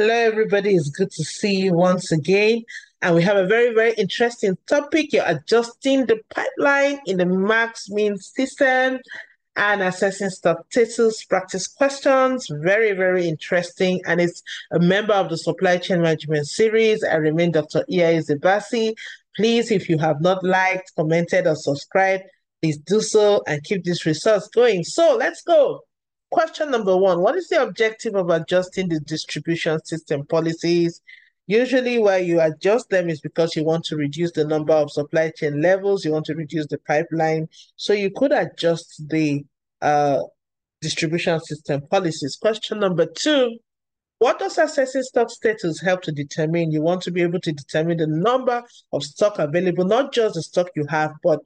Hello, everybody. It's good to see you once again. And we have a very, very interesting topic. You're adjusting the pipeline in the max-min system and assessing status practice questions. Very, very interesting. And it's a member of the supply chain management series. I remain Dr. Iya Eze Bassey. Please, if you have not liked, commented, or subscribed, please do so and keep this resource going. So let's go. Question number one What is the objective of adjusting the distribution system policies? Usually, why you adjust them is because you want to reduce the number of supply chain levels, you want to reduce the pipeline. So, you could adjust the uh, distribution system policies. Question number two What does assessing stock status help to determine? You want to be able to determine the number of stock available, not just the stock you have, but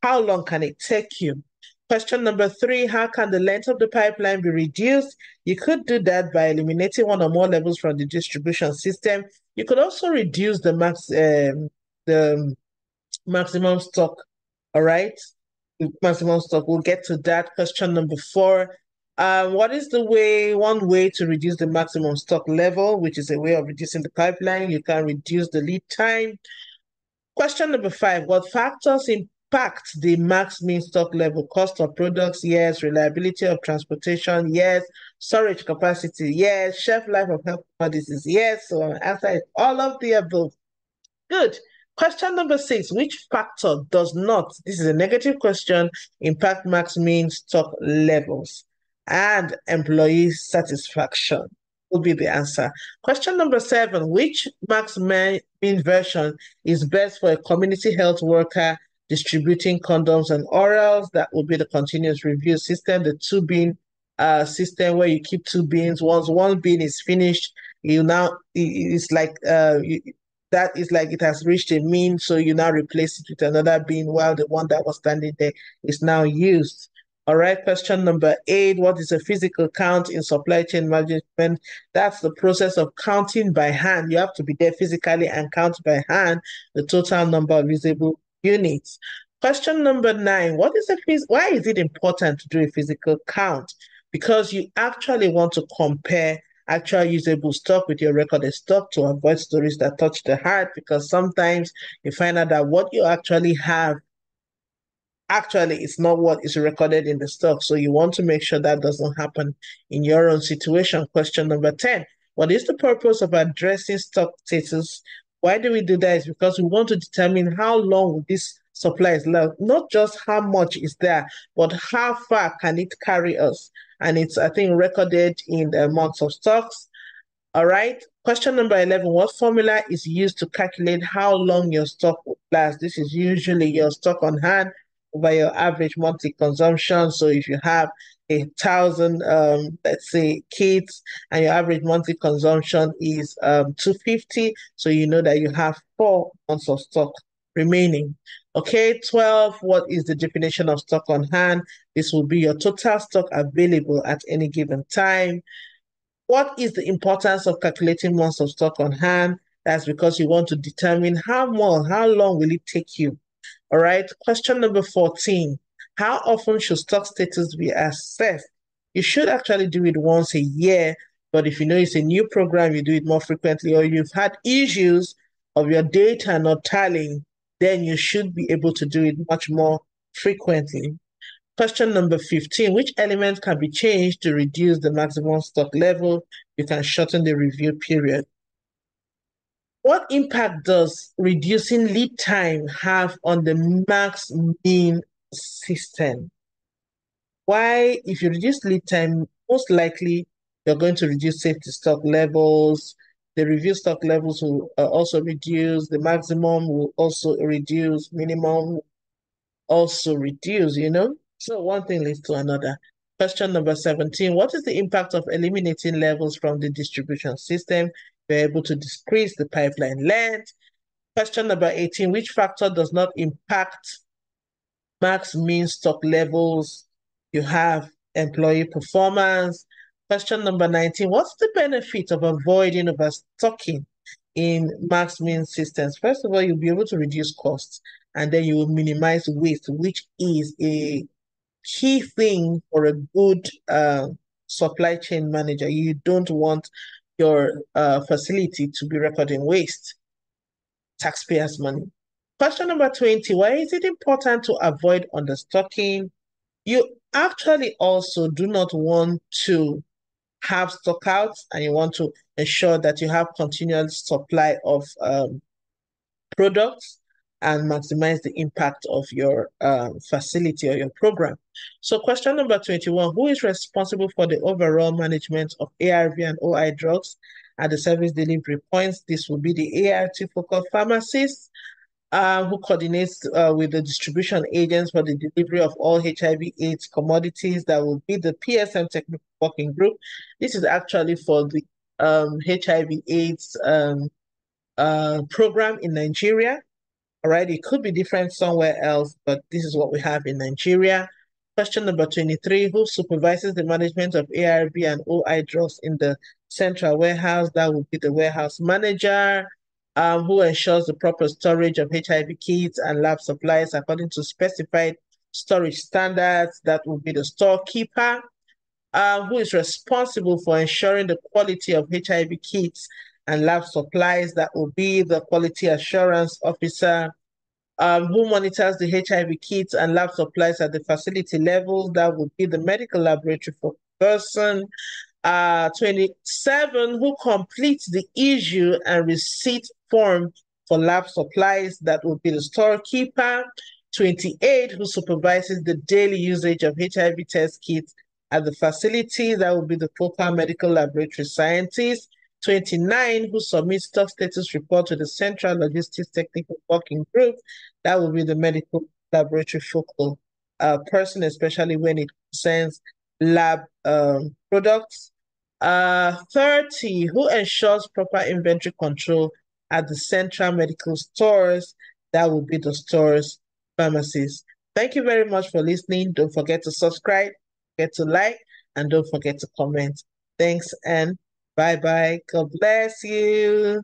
how long can it take you? Question number three, how can the length of the pipeline be reduced? You could do that by eliminating one or more levels from the distribution system. You could also reduce the max um, the maximum stock, all right? Maximum stock. We'll get to that. Question number four. Um, what is the way, one way to reduce the maximum stock level, which is a way of reducing the pipeline? You can reduce the lead time. Question number five, what factors in impact the max-min stock level, cost of products, yes, reliability of transportation, yes, storage capacity, yes, shelf life of health commodities, yes. So answer is all of the above. Good. Question number six, which factor does not, this is a negative question, impact max-min stock levels and employee satisfaction? Will be the answer. Question number seven, which max-min version is best for a community health worker distributing condoms and orals. That will be the continuous review system, the two bin uh, system where you keep two bins. Once one bin is finished, you now it's like uh, you, that is like it has reached a mean, so you now replace it with another bin while the one that was standing there is now used. All right, question number eight. What is a physical count in supply chain management? That's the process of counting by hand. You have to be there physically and count by hand the total number of usable units. Question number nine, what is a phys- why is it important to do a physical count? Because you actually want to compare actual usable stock with your recorded stock to avoid stories that touch the heart because sometimes you find out that what you actually have actually it's not what is recorded in the stock. So you want to make sure that doesn't happen in your own situation. Question number 10. What is the purpose of addressing stock status why do we do that? Is because we want to determine how long this supply is left, not just how much is there, but how far can it carry us? And it's, I think, recorded in the months of stocks. All right. Question number 11 What formula is used to calculate how long your stock will last? This is usually your stock on hand over your average monthly consumption. So if you have thousand, um, let's say, kids and your average monthly consumption is um, 250. So you know that you have four months of stock remaining. Okay, 12, what is the definition of stock on hand? This will be your total stock available at any given time. What is the importance of calculating months of stock on hand? That's because you want to determine how long, how long will it take you. All right, question number 14. How often should stock status be assessed? You should actually do it once a year, but if you know it's a new program, you do it more frequently, or you've had issues of your data not tallying, then you should be able to do it much more frequently. Question number 15 Which element can be changed to reduce the maximum stock level? You can shorten the review period. What impact does reducing lead time have on the max mean system. Why, if you reduce lead time, most likely you're going to reduce safety stock levels. The review stock levels will uh, also reduce. The maximum will also reduce. Minimum also reduce, you know? So one thing leads to another. Question number 17, what is the impact of eliminating levels from the distribution system? We're able to decrease the pipeline length. Question number 18, which factor does not impact max-min stock levels, you have employee performance. Question number 19, what's the benefit of avoiding overstocking in max-min systems? First of all, you'll be able to reduce costs and then you will minimize waste, which is a key thing for a good uh, supply chain manager. You don't want your uh, facility to be recording waste, taxpayers' money. Question number 20, why is it important to avoid understocking? You actually also do not want to have stockouts and you want to ensure that you have continual supply of um, products and maximize the impact of your um, facility or your program. So question number 21, who is responsible for the overall management of ARV and OI drugs at the service delivery points? This will be the ART focal pharmacist uh, who coordinates uh, with the distribution agents for the delivery of all HIV AIDS commodities. That will be the PSM Technical Working Group. This is actually for the um, HIV AIDS um, uh, program in Nigeria. All right, it could be different somewhere else, but this is what we have in Nigeria. Question number 23, who supervises the management of ARV and OI drugs in the central warehouse? That would be the warehouse manager, um, who ensures the proper storage of HIV kits and lab supplies according to specified storage standards. That will be the storekeeper, uh, who is responsible for ensuring the quality of HIV kits and lab supplies. That will be the quality assurance officer um, who monitors the HIV kits and lab supplies at the facility level. That will be the medical laboratory for person. Uh, 27, who completes the issue and receipt form for lab supplies. That will be the storekeeper. 28, who supervises the daily usage of HIV test kits at the facility. That will be the focal medical laboratory scientist. 29, who submits stock status report to the Central Logistics Technical Working Group. That will be the medical laboratory focal uh, person, especially when it concerns lab um, products. Uh, 30, who ensures proper inventory control at the central medical stores. That will be the stores pharmacies. Thank you very much for listening. Don't forget to subscribe, get to like, and don't forget to comment. Thanks and Bye bye. God bless you.